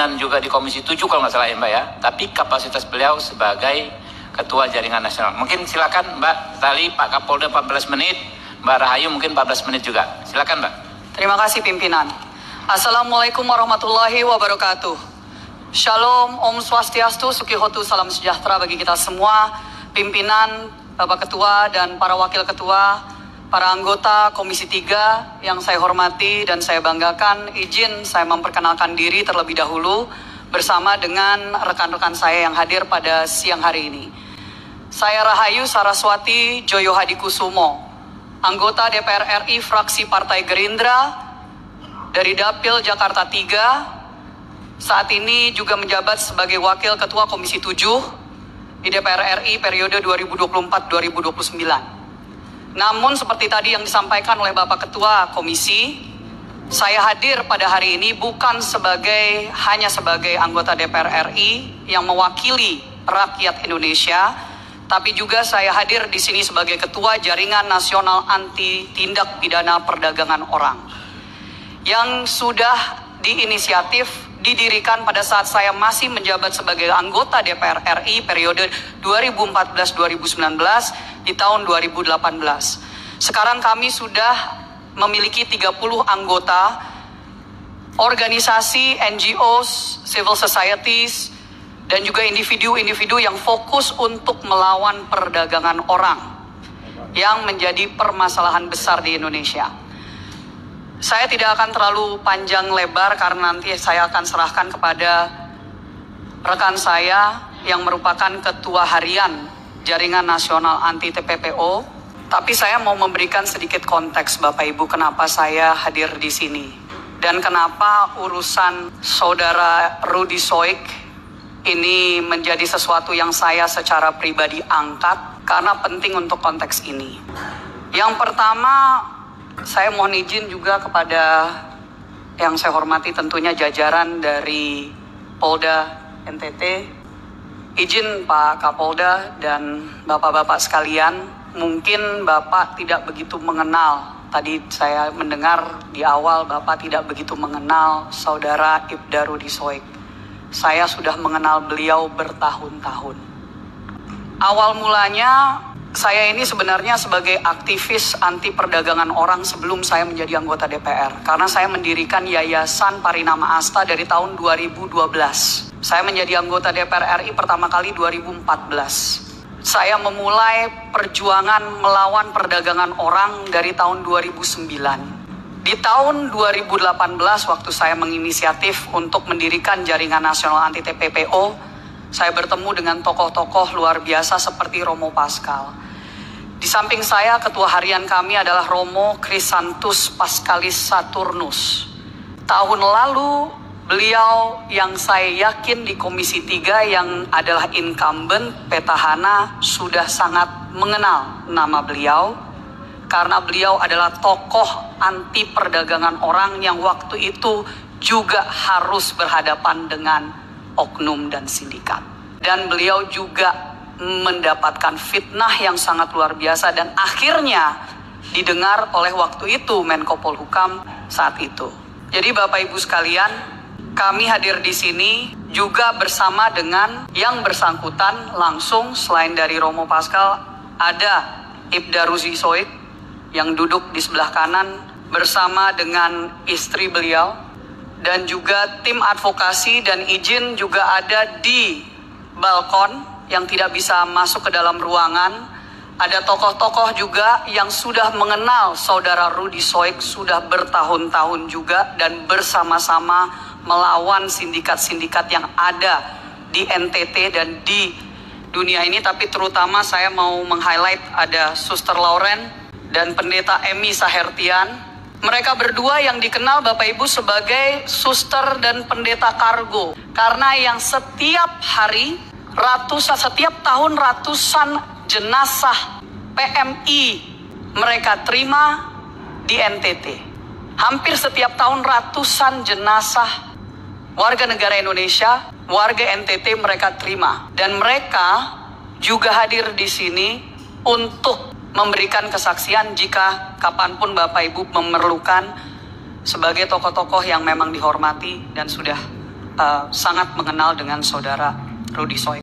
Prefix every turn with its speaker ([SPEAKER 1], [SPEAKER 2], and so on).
[SPEAKER 1] pimpinan juga di Komisi 7 kalau nggak salah ya Mbak ya. Tapi kapasitas beliau sebagai Ketua Jaringan Nasional. Mungkin silakan Mbak Tali, Pak Kapolda 14 menit, Mbak Rahayu mungkin 14 menit juga. Silakan Mbak.
[SPEAKER 2] Terima kasih pimpinan. Assalamualaikum warahmatullahi wabarakatuh. Shalom, Om Swastiastu, Sukihotu, salam sejahtera bagi kita semua, pimpinan, Bapak Ketua dan para Wakil Ketua, para anggota Komisi 3 yang saya hormati dan saya banggakan, izin saya memperkenalkan diri terlebih dahulu bersama dengan rekan-rekan saya yang hadir pada siang hari ini. Saya Rahayu Saraswati Joyo Hadikusumo, anggota DPR RI fraksi Partai Gerindra dari Dapil Jakarta 3, saat ini juga menjabat sebagai Wakil Ketua Komisi 7 di DPR RI periode 2024-2029. Namun seperti tadi yang disampaikan oleh Bapak Ketua Komisi, saya hadir pada hari ini bukan sebagai hanya sebagai anggota DPR RI yang mewakili rakyat Indonesia, tapi juga saya hadir di sini sebagai Ketua Jaringan Nasional Anti Tindak Pidana Perdagangan Orang. Yang sudah diinisiatif didirikan pada saat saya masih menjabat sebagai anggota DPR RI periode 2014-2019 di tahun 2018. Sekarang kami sudah memiliki 30 anggota organisasi, NGOs, civil societies, dan juga individu-individu yang fokus untuk melawan perdagangan orang yang menjadi permasalahan besar di Indonesia. Saya tidak akan terlalu panjang lebar karena nanti saya akan serahkan kepada rekan saya yang merupakan ketua harian Jaringan Nasional Anti TPPO. Tapi saya mau memberikan sedikit konteks Bapak Ibu kenapa saya hadir di sini. Dan kenapa urusan saudara Rudi Soik ini menjadi sesuatu yang saya secara pribadi angkat karena penting untuk konteks ini. Yang pertama, saya mohon izin juga kepada yang saya hormati tentunya jajaran dari Polda NTT. Izin Pak Kapolda dan Bapak-Bapak sekalian, mungkin Bapak tidak begitu mengenal. Tadi saya mendengar di awal Bapak tidak begitu mengenal Saudara Ibda Rudi Soek. Saya sudah mengenal beliau bertahun-tahun. Awal mulanya saya ini sebenarnya sebagai aktivis anti perdagangan orang sebelum saya menjadi anggota DPR. Karena saya mendirikan Yayasan Parinama Asta dari tahun 2012. Saya menjadi anggota DPR RI pertama kali 2014. Saya memulai perjuangan melawan perdagangan orang dari tahun 2009. Di tahun 2018 waktu saya menginisiatif untuk mendirikan Jaringan Nasional Anti TPPO, saya bertemu dengan tokoh-tokoh luar biasa seperti Romo Pascal. Di samping saya, ketua harian kami adalah Romo Krisantus Pascalis Saturnus. Tahun lalu, beliau yang saya yakin di Komisi 3 yang adalah incumbent petahana sudah sangat mengenal nama beliau karena beliau adalah tokoh anti perdagangan orang yang waktu itu juga harus berhadapan dengan oknum dan sindikat. Dan beliau juga mendapatkan fitnah yang sangat luar biasa dan akhirnya didengar oleh waktu itu Menko Polhukam saat itu. Jadi Bapak Ibu sekalian, kami hadir di sini juga bersama dengan yang bersangkutan langsung selain dari Romo Pascal ada Ibda Ruzi Soik yang duduk di sebelah kanan bersama dengan istri beliau dan juga tim advokasi dan izin juga ada di balkon yang tidak bisa masuk ke dalam ruangan. Ada tokoh-tokoh juga yang sudah mengenal saudara Rudi Soik sudah bertahun-tahun juga dan bersama-sama melawan sindikat-sindikat yang ada di NTT dan di dunia ini. Tapi terutama saya mau meng-highlight ada Suster Lauren, dan pendeta Emi Sahertian. Mereka berdua yang dikenal Bapak Ibu sebagai suster dan pendeta kargo. Karena yang setiap hari, ratusan, setiap tahun ratusan jenazah PMI mereka terima di NTT. Hampir setiap tahun ratusan jenazah warga negara Indonesia, warga NTT mereka terima. Dan mereka juga hadir di sini untuk memberikan kesaksian jika kapan pun Bapak Ibu memerlukan sebagai tokoh-tokoh yang memang dihormati dan sudah uh, sangat mengenal dengan saudara Rudi Soe.